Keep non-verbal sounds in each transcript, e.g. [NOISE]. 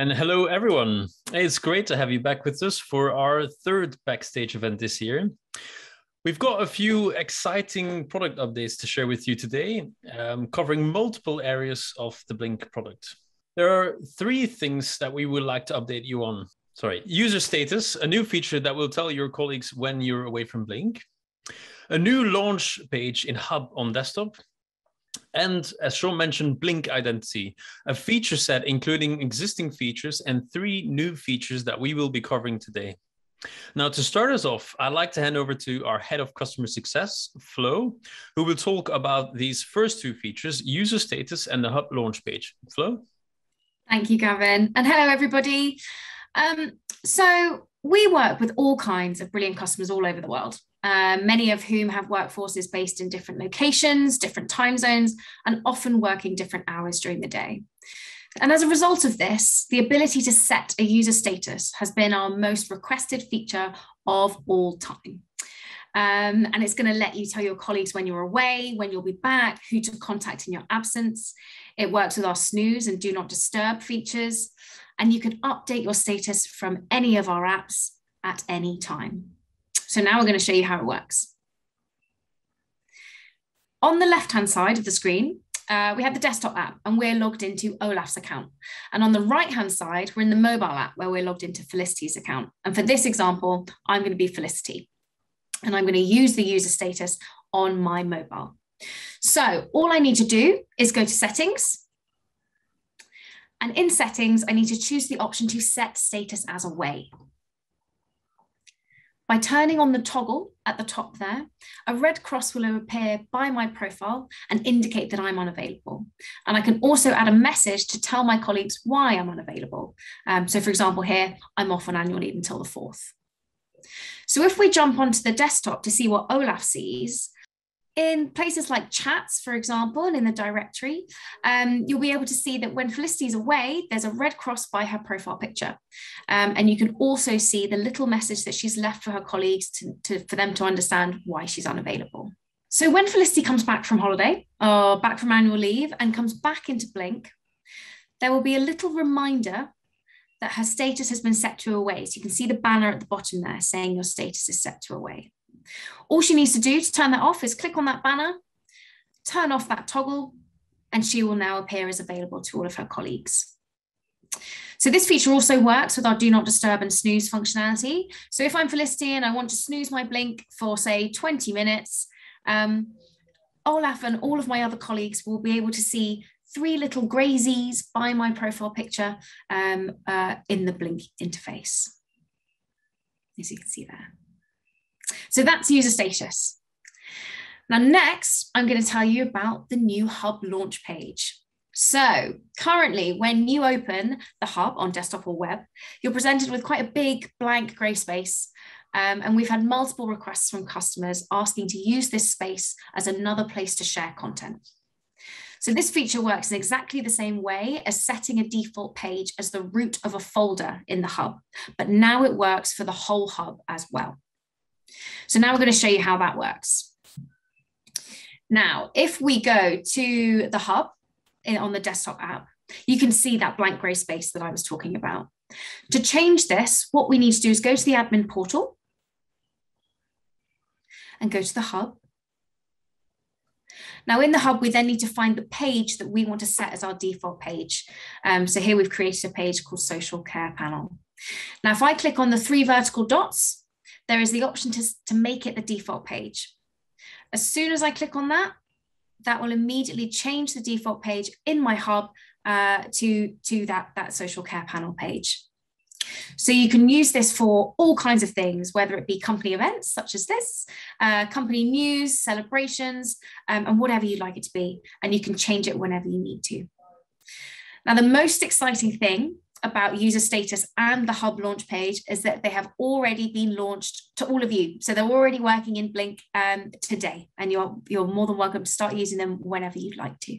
And hello, everyone. It's great to have you back with us for our third backstage event this year. We've got a few exciting product updates to share with you today, um, covering multiple areas of the Blink product. There are three things that we would like to update you on. Sorry, user status, a new feature that will tell your colleagues when you're away from Blink, a new launch page in Hub on desktop, and as Sean mentioned, Blink Identity, a feature set including existing features and three new features that we will be covering today. Now, to start us off, I'd like to hand over to our head of customer success, Flo, who will talk about these first two features user status and the hub launch page. Flo? Thank you, Gavin. And hello, everybody. Um, so, we work with all kinds of brilliant customers all over the world uh, many of whom have workforces based in different locations, different time zones, and often working different hours during the day. And as a result of this, the ability to set a user status has been our most requested feature of all time. Um, and it's going to let you tell your colleagues when you're away, when you'll be back, who to contact in your absence. It works with our snooze and do not disturb features. And you can update your status from any of our apps at any time. So now we're going to show you how it works. On the left-hand side of the screen, uh, we have the desktop app and we're logged into Olaf's account. And on the right-hand side, we're in the mobile app where we're logged into Felicity's account. And for this example, I'm going to be Felicity. And I'm going to use the user status on my mobile. So all I need to do is go to settings. And in settings, I need to choose the option to set status as away. By turning on the toggle at the top there, a red cross will appear by my profile and indicate that I'm unavailable. And I can also add a message to tell my colleagues why I'm unavailable. Um, so for example, here, I'm off on annual leave until the 4th. So if we jump onto the desktop to see what Olaf sees, in places like chats, for example, and in the directory, um, you'll be able to see that when Felicity is away, there's a red cross by her profile picture. Um, and you can also see the little message that she's left for her colleagues to, to, for them to understand why she's unavailable. So when Felicity comes back from holiday or back from annual leave and comes back into Blink, there will be a little reminder that her status has been set to away. So you can see the banner at the bottom there saying your status is set to away. All she needs to do to turn that off is click on that banner, turn off that toggle, and she will now appear as available to all of her colleagues. So this feature also works with our do not disturb and snooze functionality. So if I'm Felicity and I want to snooze my blink for say 20 minutes, um, Olaf and all of my other colleagues will be able to see three little Z's by my profile picture um, uh, in the blink interface, as you can see there. So that's user status. Now, next, I'm going to tell you about the new Hub launch page. So currently, when you open the Hub on desktop or web, you're presented with quite a big blank grey space. Um, and we've had multiple requests from customers asking to use this space as another place to share content. So this feature works in exactly the same way as setting a default page as the root of a folder in the hub, but now it works for the whole hub as well. So now we're going to show you how that works. Now, if we go to the hub on the desktop app, you can see that blank gray space that I was talking about. To change this, what we need to do is go to the admin portal and go to the hub. Now in the hub, we then need to find the page that we want to set as our default page. Um, so here we've created a page called social care panel. Now, if I click on the three vertical dots, there is the option to, to make it the default page. As soon as I click on that, that will immediately change the default page in my hub uh, to, to that, that social care panel page. So you can use this for all kinds of things, whether it be company events such as this, uh, company news, celebrations, um, and whatever you'd like it to be. And you can change it whenever you need to. Now, the most exciting thing about user status and the hub launch page is that they have already been launched to all of you. So they're already working in blink um, today and you're you're more than welcome to start using them whenever you'd like to.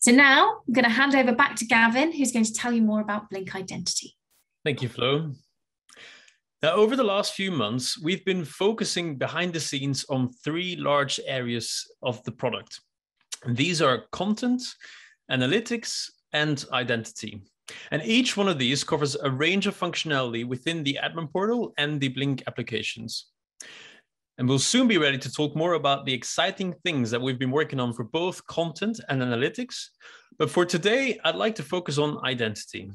So now i'm going to hand over back to gavin who's going to tell you more about blink identity. Thank you flo. Now over the last few months we've been focusing behind the scenes on three large areas of the product. These are content analytics and identity And each one of these covers a range of functionality within the admin portal and the Blink applications. And we'll soon be ready to talk more about the exciting things that we've been working on for both content and analytics. But for today, I'd like to focus on identity.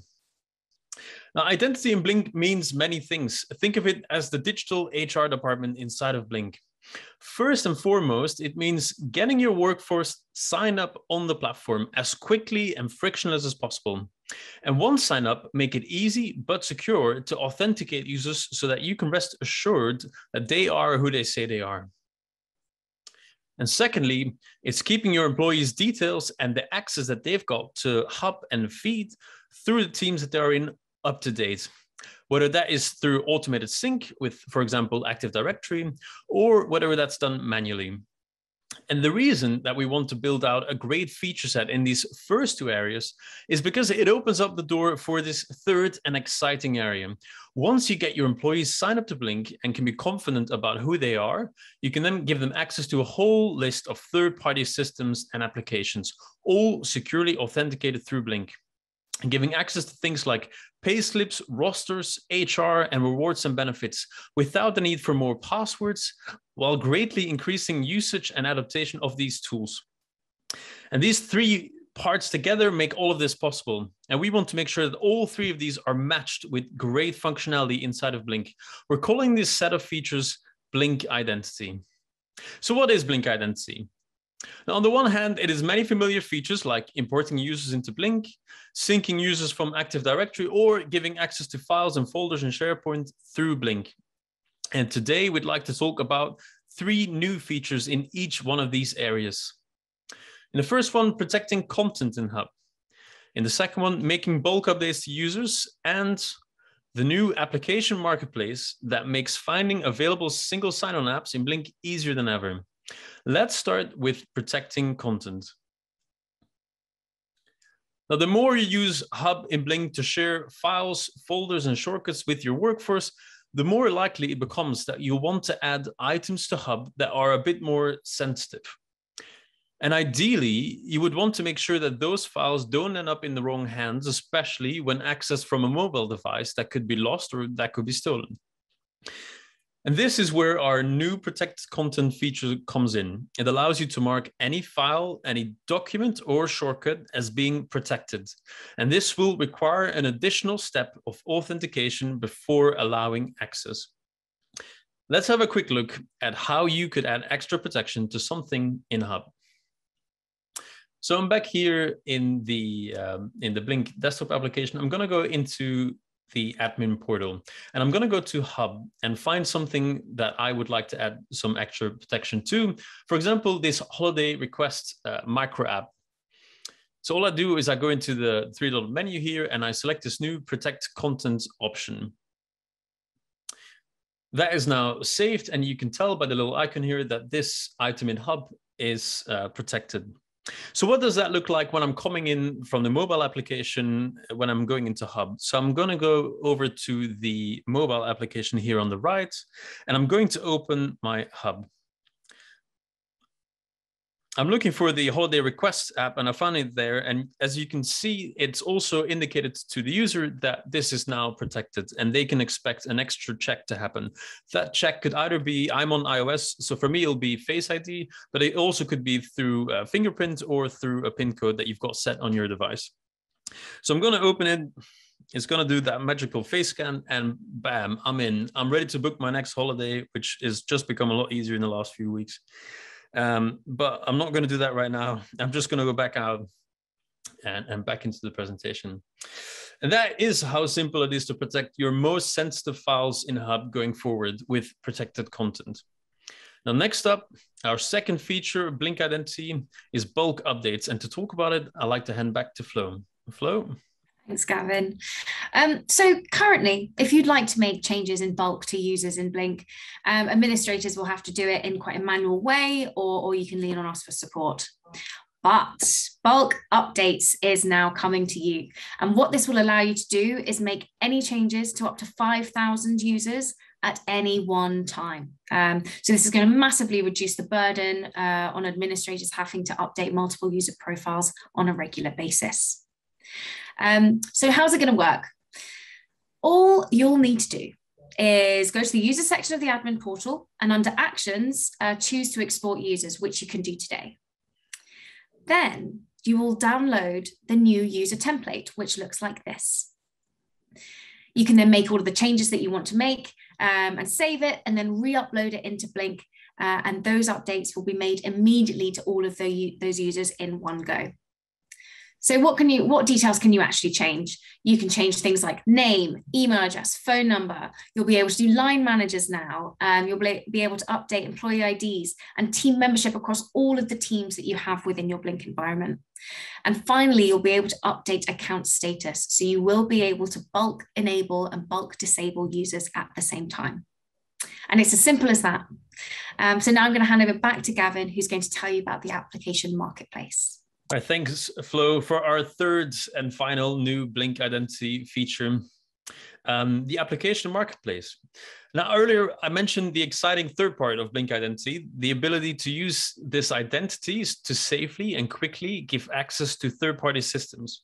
Now, identity in Blink means many things. Think of it as the digital HR department inside of Blink. First and foremost, it means getting your workforce signed up on the platform as quickly and frictionless as possible. And one sign up, make it easy but secure to authenticate users so that you can rest assured that they are who they say they are. And secondly, it's keeping your employees' details and the access that they've got to hub and feed through the teams that they're in up to date whether that is through automated sync with, for example, Active Directory, or whether that's done manually. And the reason that we want to build out a great feature set in these first two areas is because it opens up the door for this third and exciting area. Once you get your employees signed up to Blink and can be confident about who they are, you can then give them access to a whole list of third party systems and applications, all securely authenticated through Blink and giving access to things like payslips, rosters, HR, and rewards and benefits without the need for more passwords, while greatly increasing usage and adaptation of these tools. And these three parts together make all of this possible. And we want to make sure that all three of these are matched with great functionality inside of Blink. We're calling this set of features Blink Identity. So what is Blink Identity? Now, on the one hand, it is many familiar features like importing users into Blink, syncing users from Active Directory, or giving access to files and folders in SharePoint through Blink. And today we'd like to talk about three new features in each one of these areas. In the first one, protecting content in Hub. In the second one, making bulk updates to users and the new application marketplace that makes finding available single sign-on apps in Blink easier than ever. Let's start with protecting content. Now, the more you use Hub in Blink to share files, folders, and shortcuts with your workforce, the more likely it becomes that you want to add items to Hub that are a bit more sensitive. And ideally, you would want to make sure that those files don't end up in the wrong hands, especially when accessed from a mobile device that could be lost or that could be stolen. And this is where our new protect content feature comes in. It allows you to mark any file, any document or shortcut as being protected. And this will require an additional step of authentication before allowing access. Let's have a quick look at how you could add extra protection to something in Hub. So I'm back here in the um, in the Blink desktop application. I'm going to go into the admin portal. And I'm going to go to Hub and find something that I would like to add some extra protection to. For example, this holiday request uh, micro app. So all I do is I go into the three dot menu here and I select this new protect content option. That is now saved and you can tell by the little icon here that this item in Hub is uh, protected. So what does that look like when I'm coming in from the mobile application, uh, when I'm going into Hub? So I'm going to go over to the mobile application here on the right, and I'm going to open my Hub. I'm looking for the holiday requests app and I found it there. And as you can see, it's also indicated to the user that this is now protected and they can expect an extra check to happen. That check could either be, I'm on iOS, so for me, it'll be Face ID, but it also could be through a fingerprint or through a PIN code that you've got set on your device. So I'm going to open it. It's going to do that magical face scan and bam, I'm in. I'm ready to book my next holiday, which has just become a lot easier in the last few weeks. Um, but I'm not going to do that right now. I'm just going to go back out and, and back into the presentation. And that is how simple it is to protect your most sensitive files in Hub going forward with protected content. Now, next up, our second feature, Blink Identity, is bulk updates. And to talk about it, I'd like to hand back to Flo. Flo? Thanks, Gavin. Um, so currently, if you'd like to make changes in bulk to users in Blink, um, administrators will have to do it in quite a manual way, or, or you can lean on us for support. But bulk updates is now coming to you. And what this will allow you to do is make any changes to up to 5,000 users at any one time. Um, so this is going to massively reduce the burden uh, on administrators having to update multiple user profiles on a regular basis. Um, so how's it going to work? All you'll need to do is go to the user section of the admin portal and under actions, uh, choose to export users, which you can do today. Then you will download the new user template, which looks like this. You can then make all of the changes that you want to make um, and save it and then re-upload it into Blink. Uh, and those updates will be made immediately to all of the, those users in one go. So what can you, what details can you actually change? You can change things like name, email address, phone number. You'll be able to do line managers now. Um, you'll be able to update employee IDs and team membership across all of the teams that you have within your Blink environment. And finally, you'll be able to update account status. So you will be able to bulk enable and bulk disable users at the same time. And it's as simple as that. Um, so now I'm going to hand over back to Gavin, who's going to tell you about the application marketplace. Right, thanks, Flo, for our third and final new Blink identity feature, um, the application marketplace. Now, earlier I mentioned the exciting third part of Blink Identity, the ability to use this identity to safely and quickly give access to third-party systems.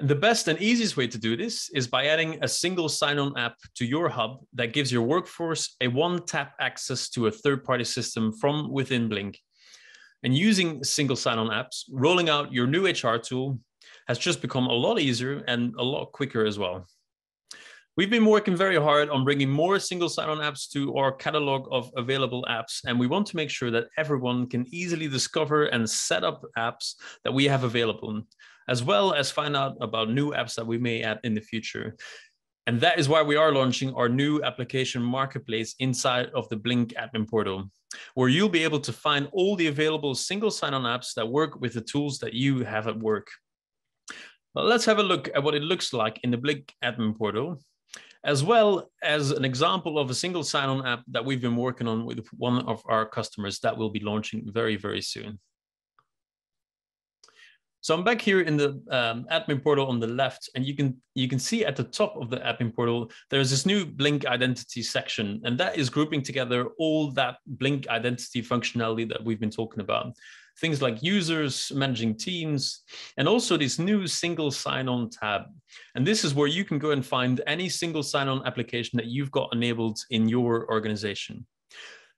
And the best and easiest way to do this is by adding a single sign-on app to your hub that gives your workforce a one-tap access to a third-party system from within Blink. And using single sign-on apps, rolling out your new HR tool has just become a lot easier and a lot quicker as well. We've been working very hard on bringing more single sign-on apps to our catalog of available apps, and we want to make sure that everyone can easily discover and set up apps that we have available, as well as find out about new apps that we may add in the future. And that is why we are launching our new application marketplace inside of the Blink admin portal where you'll be able to find all the available single sign-on apps that work with the tools that you have at work. Let's have a look at what it looks like in the Blink admin portal, as well as an example of a single sign-on app that we've been working on with one of our customers that will be launching very, very soon. So I'm back here in the um, admin portal on the left, and you can you can see at the top of the admin portal, there's this new Blink identity section, and that is grouping together all that Blink identity functionality that we've been talking about. Things like users, managing teams, and also this new single sign-on tab. And this is where you can go and find any single sign-on application that you've got enabled in your organization.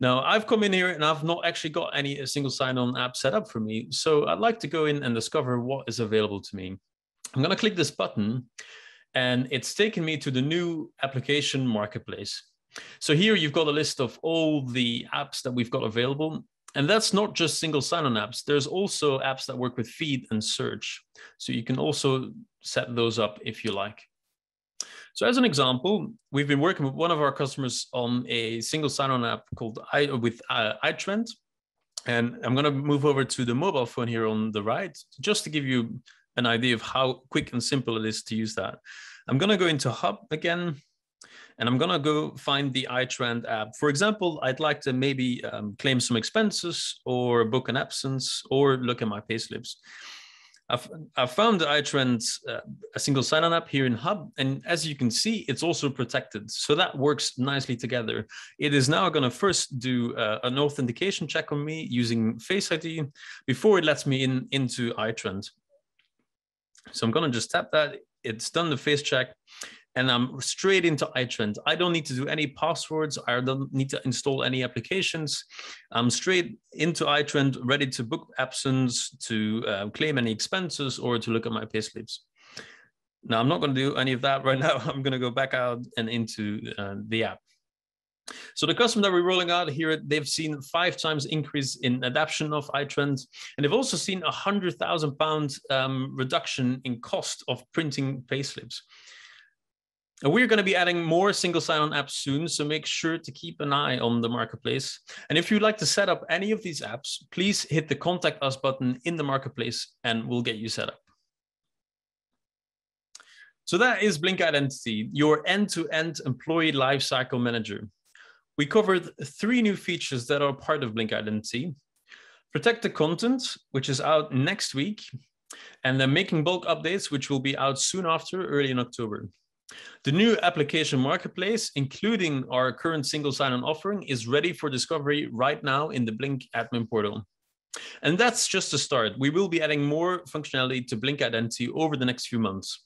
Now I've come in here and I've not actually got any single sign-on app set up for me. So I'd like to go in and discover what is available to me. I'm gonna click this button and it's taken me to the new application marketplace. So here you've got a list of all the apps that we've got available. And that's not just single sign-on apps. There's also apps that work with feed and search. So you can also set those up if you like. So as an example, we've been working with one of our customers on a single sign-on app called I with uh, iTrent. And I'm going to move over to the mobile phone here on the right, just to give you an idea of how quick and simple it is to use that. I'm going to go into Hub again, and I'm going to go find the iTrent app. For example, I'd like to maybe um, claim some expenses or book an absence or look at my payslips. I've, I've found iTrent uh, a single sign-on app here in Hub, and as you can see, it's also protected. So that works nicely together. It is now going to first do uh, an authentication check on me using Face ID before it lets me in into iTrent. So I'm going to just tap that. It's done the face check and I'm straight into iTrent. I don't need to do any passwords. I don't need to install any applications. I'm straight into iTrent, ready to book absence, to uh, claim any expenses, or to look at my payslips. Now, I'm not going to do any of that right [LAUGHS] now. I'm going to go back out and into uh, the app. So the customer that we're rolling out here, they've seen five times increase in adoption of iTrent, and they've also seen a hundred thousand pound um, reduction in cost of printing payslips. We're going to be adding more single sign-on apps soon, so make sure to keep an eye on the marketplace. And if you'd like to set up any of these apps, please hit the contact us button in the marketplace and we'll get you set up. So that is Blink Identity, your end-to-end -end employee lifecycle manager. We covered three new features that are part of Blink Identity. Protect the content, which is out next week, and then making bulk updates, which will be out soon after, early in October. The new application marketplace, including our current single sign-on offering, is ready for discovery right now in the Blink admin portal. And that's just a start. We will be adding more functionality to Blink Identity over the next few months.